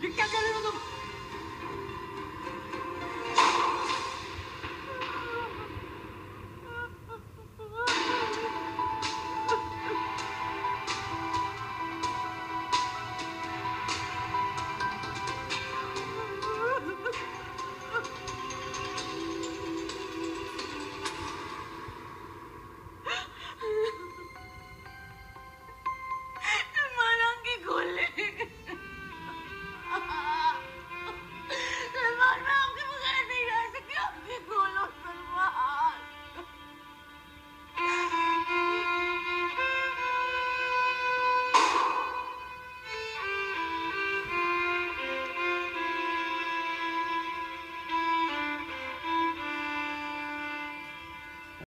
ভিক্ষা করে মতো